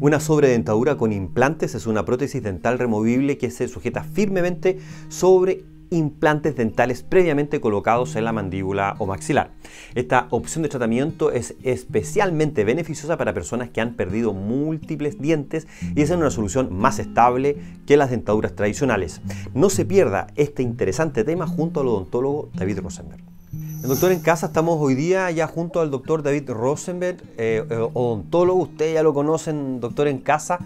Una sobredentadura con implantes es una prótesis dental removible que se sujeta firmemente sobre implantes dentales previamente colocados en la mandíbula o maxilar. Esta opción de tratamiento es especialmente beneficiosa para personas que han perdido múltiples dientes y es una solución más estable que las dentaduras tradicionales. No se pierda este interesante tema junto al odontólogo David Rosenberg. Doctor en casa, estamos hoy día ya junto al doctor David Rosenberg, eh, eh, odontólogo, ustedes ya lo conocen, doctor en casa,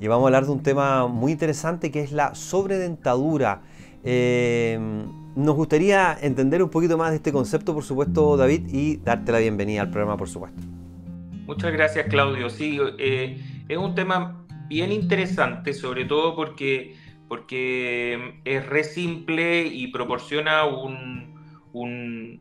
y vamos a hablar de un tema muy interesante que es la sobredentadura. Eh, nos gustaría entender un poquito más de este concepto, por supuesto, David, y darte la bienvenida al programa, por supuesto. Muchas gracias, Claudio. Sí, es un tema bien interesante, sobre todo porque, porque es re simple y proporciona un,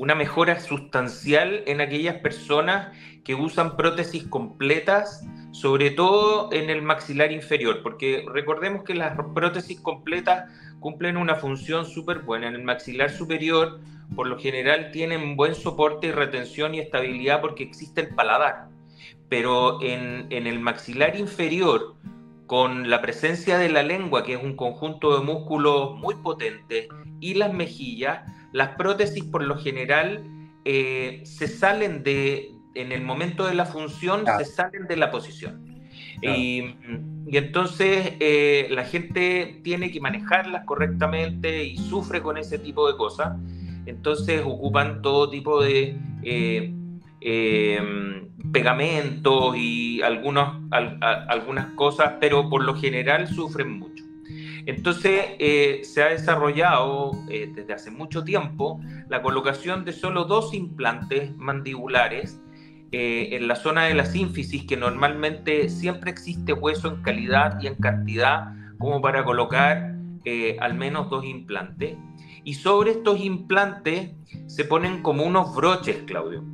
una mejora sustancial en aquellas personas que usan prótesis completas, sobre todo en el maxilar inferior, porque recordemos que las prótesis completas cumplen una función súper buena. En el maxilar superior, por lo general, tienen buen soporte y retención y estabilidad porque existe el paladar. Pero en, el maxilar inferior, con la presencia de la lengua, que es un conjunto de músculos muy potentes, y las mejillas, las prótesis por lo general eh, se salen de, en el momento de la función, se salen de la posición. Y, entonces eh, la gente tiene que manejarlas correctamente y sufre con ese tipo de cosas. Entonces ocupan todo tipo de eh, pegamentos y algunos, algunas cosas, pero por lo general sufren mucho. Entonces eh, se ha desarrollado eh, desde hace mucho tiempo la colocación de solo dos implantes mandibulares eh, en la zona de la sínfisis, que normalmente siempre existe hueso en calidad y en cantidad como para colocar al menos dos implantes. Y sobre estos implantes se ponen como unos broches, Claudio.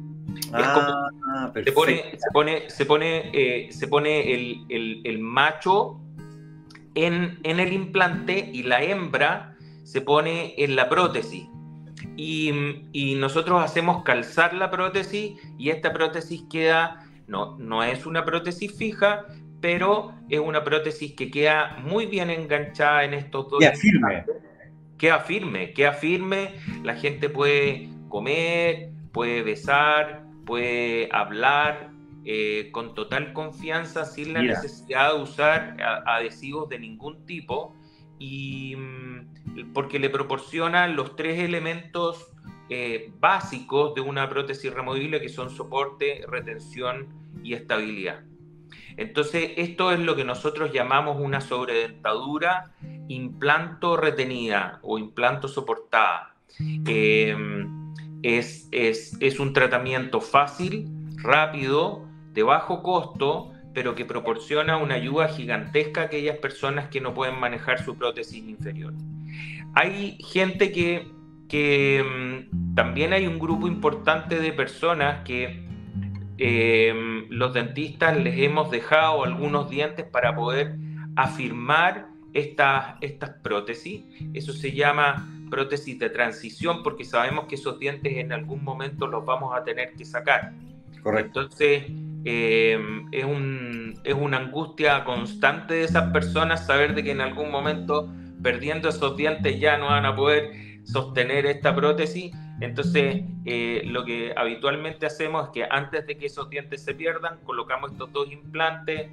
Ah, se pone, se pone, se pone, se pone el, el, el macho en, el implante y la hembra se pone en la prótesis. Y, nosotros hacemos calzar la prótesis y esta prótesis queda, no, no es una prótesis fija, pero es una prótesis que queda muy bien enganchada en estos dos. Queda firme. Queda firme, queda firme. La gente puede comer, puede besar, puede hablar, eh, con total confianza sin la necesidad de usar adhesivos de ningún tipo y mm, porque le proporcionan los tres elementos eh, básicos de una prótesis removible que son soporte, retención y estabilidad. Entonces, esto es lo que nosotros llamamos una sobredentadura implanto retenida o implanto soportada. Em, es, es, es, un tratamiento fácil, rápido, de bajo costo, pero que proporciona una ayuda gigantesca a aquellas personas que no pueden manejar su prótesis inferior. Hay gente que, que mm, también hay un grupo importante de personas que em, los dentistas les hemos dejado algunos dientes para poder afirmar estas, estas prótesis. Eso se llama prótesis de transición porque sabemos que esos dientes en algún momento los vamos a tener que sacar. Correcto. Entonces, eh, es, un, es una angustia constante de esas personas saber de que en algún momento perdiendo esos dientes ya no van a poder sostener esta prótesis. Entonces, eh, lo que habitualmente hacemos es que antes de que esos dientes se pierdan, colocamos estos dos implantes,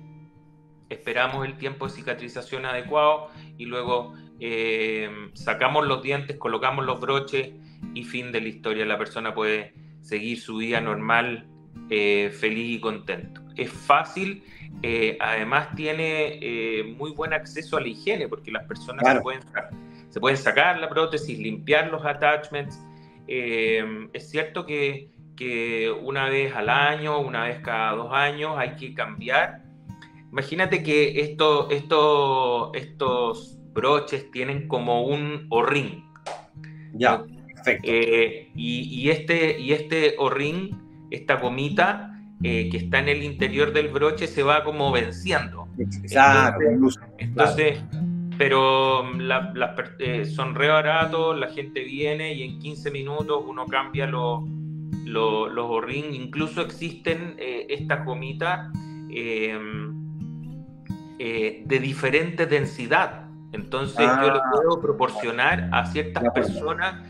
esperamos el tiempo de cicatrización adecuado y luego eh, sacamos los dientes, colocamos los broches y fin de la historia. La persona puede seguir su vida normal eh, feliz y contento. Es fácil, eh, además tiene eh, muy buen acceso a la higiene porque las personas se, pueden, se, pueden, sacar la prótesis, limpiar los attachments. es cierto que, que, una vez al año, una vez cada dos años hay que cambiar. Imagínate que esto, esto, estos broches tienen como un o-ring. Ya, perfecto. y, y, este, y este o-ring esta gomita eh, que está en el interior del broche se va como venciendo. entonces, pero mm, eh, son re baratos, la gente viene y en 15 minutos uno cambia los, los, los incluso existen eh, estas gomitas eh, de diferente densidad. Entonces yo le ah. puedo proporcionar a ciertas personas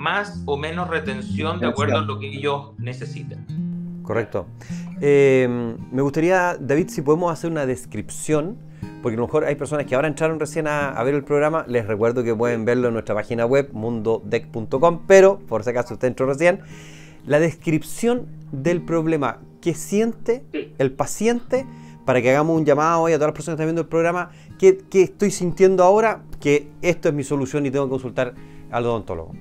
más o menos retención de acuerdo a lo que ellos necesiten. Correcto. Em, me gustaría, David, si podemos hacer una descripción, porque a lo mejor hay personas que ahora entraron recién a, ver el programa, les recuerdo que pueden verlo en nuestra página web, mundodec.com, pero por si acaso usted entró recién, la descripción del problema que siente el paciente para que hagamos un llamado hoy a todas las personas que están viendo el programa, ¿qué, estoy sintiendo ahora? Que esto es mi solución y tengo que consultar al odontólogo.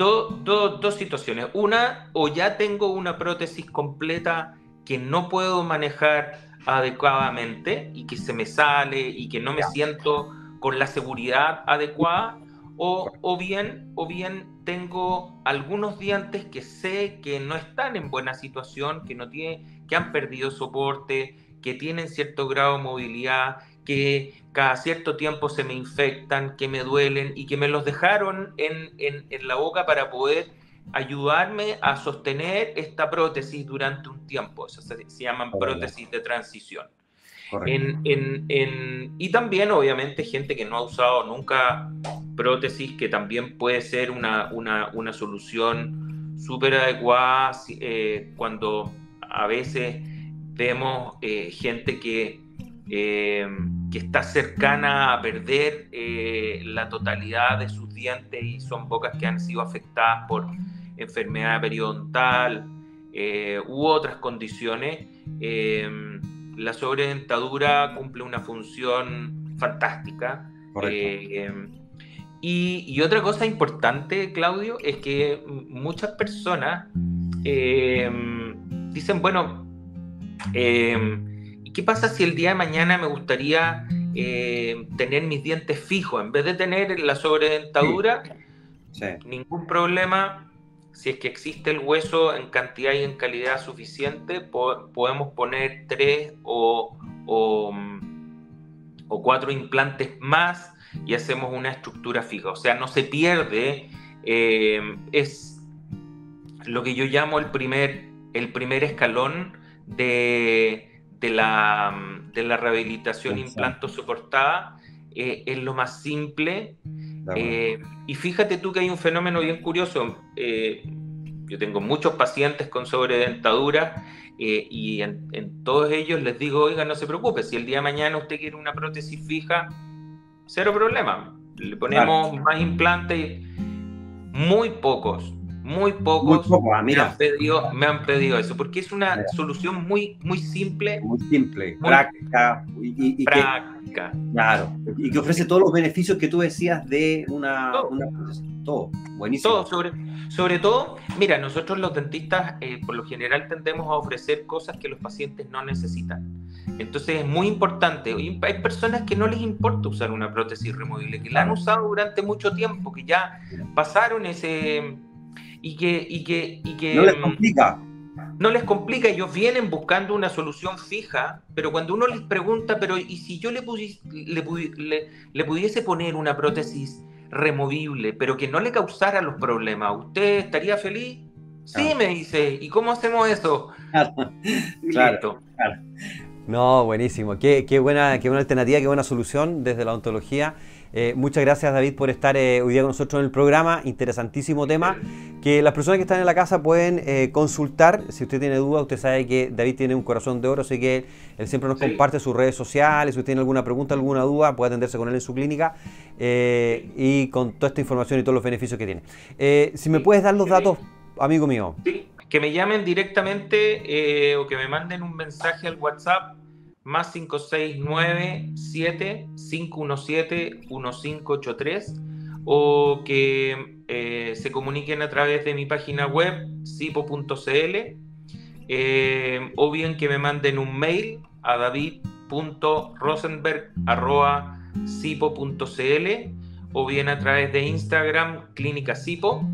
Dos situaciones. Una, o ya tengo una prótesis completa que no puedo manejar adecuadamente y que se me sale y que no me siento con la seguridad adecuada, o, o, bien, o bien tengo algunos dientes que sé que no están en buena situación, que, no tiene, que han perdido soporte, que tienen cierto grado de movilidad, que cada cierto tiempo se me infectan, que me duelen y que me los dejaron en, en, la boca para poder ayudarme a sostener esta prótesis durante un tiempo. Se, llaman prótesis de transición. En, en, y también, obviamente, gente que no ha usado nunca prótesis, que también puede ser una, una, una solución súper adecuada eh, cuando a veces vemos eh, gente que, eh, que está cercana a perder eh, la totalidad de sus dientes y son bocas que han sido afectadas por enfermedad periodontal u otras condiciones. la sobredentadura cumple una función fantástica. Y, y, otra cosa importante, Claudio, es que muchas personas dicen, bueno, Em, ¿Y qué pasa si el día de mañana me gustaría eh, tener mis dientes fijos? En vez de tener la sobredentadura, ningún problema. Si es que existe el hueso en cantidad y en calidad suficiente, podemos poner tres o, o, cuatro implantes más y hacemos una estructura fija. O sea, no se pierde. Em, es lo que yo llamo el primer, el primer escalón de, de, la, de la, rehabilitación implanto soportada eh, es lo más simple. Eh, y fíjate tú que hay un fenómeno bien curioso. Eh, yo tengo muchos pacientes con sobredentadura y en, en, todos ellos les digo, oiga, no se preocupe, si el día de mañana usted quiere una prótesis fija, cero problema. Le ponemos más implantes, muy pocos, muy pocos ah, me, han pedido, me, han pedido, eso, porque es una solución muy, muy simple. Muy simple, práctica. Y, práctica. claro, y que ofrece todos los beneficios que tú decías de una... Todo, buenísimo. Todo, sobre, sobre todo, mira, nosotros los dentistas eh, por lo general tendemos a ofrecer cosas que los pacientes no necesitan. Entonces es muy importante. Hay personas que no les importa usar una prótesis removible, que la han usado durante mucho tiempo, que ya pasaron ese y que, y que, y que no les mm, complica. No les complica, ellos vienen buscando una solución fija, pero cuando uno les pregunta, pero ¿y si yo le, le, le, pudiese poner una prótesis removible, pero que no le causara los problemas, ¿usted estaría feliz? Sí, me dice, ¿y cómo hacemos eso? Claro, claro, No, buenísimo. Qué, qué, buena, qué buena alternativa, qué buena solución desde la ontología. Eh, muchas gracias David por estar eh, hoy día con nosotros en el programa, interesantísimo tema, que las personas que están en la casa pueden eh, consultar, si usted tiene dudas, usted sabe que David tiene un corazón de oro, así que él siempre nos comparte sus redes sociales, si usted tiene alguna pregunta, alguna duda, puede atenderse con él en su clínica y con toda esta información y todos los beneficios que tiene. si me puedes dar los datos, amigo mío. Sí, que me llamen directamente o que me manden un mensaje al WhatsApp más 569-7517-1583 o que eh, se comuniquen a través de mi página web sipo.cl eh, o bien que me manden un mail a david.rosenberg.sipo.cl o bien a través de Instagram Clínica Sipo.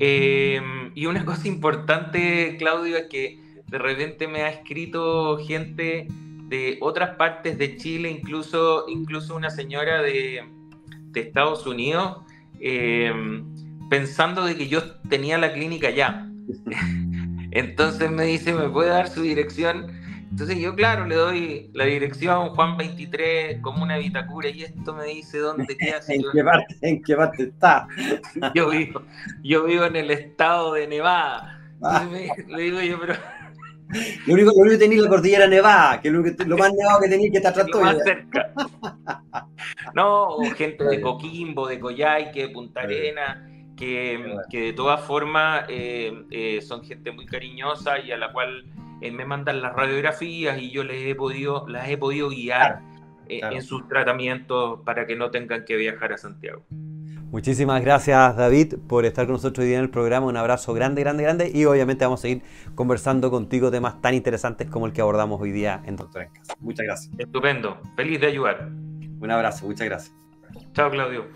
Eh, y una cosa importante, Claudio, es que de repente me ha escrito gente de otras partes de Chile, incluso, incluso una señora de, Estados Unidos, eh, pensando de que yo tenía la clínica allá. Entonces me dice, ¿me puede dar su dirección? Entonces yo, claro, le doy la dirección Juan 23, como una Vitacura, y esto me dice dónde queda. ¿En, qué parte, ¿En qué parte está? yo, vivo, yo vivo en el estado de Nevada. Ah. le digo yo, pero... Lo único, lo único que tenía la cordillera nevada, que lo, lo más nevado que tenía que estar atrás Más cerca. No, gente de Coquimbo, de Coyhaique, de Punta Arena, que, que de todas formas eh, eh, son gente muy cariñosa y a la cual eh, me mandan las radiografías y yo les he podido, las he podido guiar en sus tratamientos para que no tengan que viajar a Santiago. Muchísimas gracias David por estar con nosotros hoy día en el programa. Un abrazo grande, grande, grande y obviamente vamos a seguir conversando contigo temas tan interesantes como el que abordamos hoy día en Doctor en Casa. Muchas gracias. Estupendo. Feliz de ayudar. Un abrazo. Muchas gracias. Chao Claudio.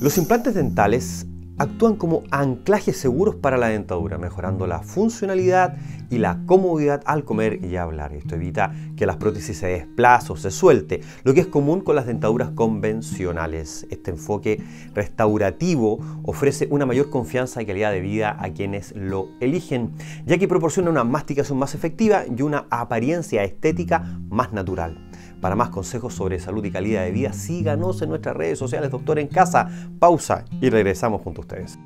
Los implantes dentales actúan como anclajes seguros para la dentadura, mejorando la funcionalidad y la comodidad al comer y hablar. Esto evita que las prótesis se desplacen o se suelte, lo que es común con las dentaduras convencionales. Este enfoque restaurativo ofrece una mayor confianza y calidad de vida a quienes lo eligen, ya que proporciona una masticación más efectiva y una apariencia estética más natural. Para más consejos sobre salud y calidad de vida, síganos en nuestras redes sociales, Doctor en Casa. Pausa y regresamos junto a ustedes.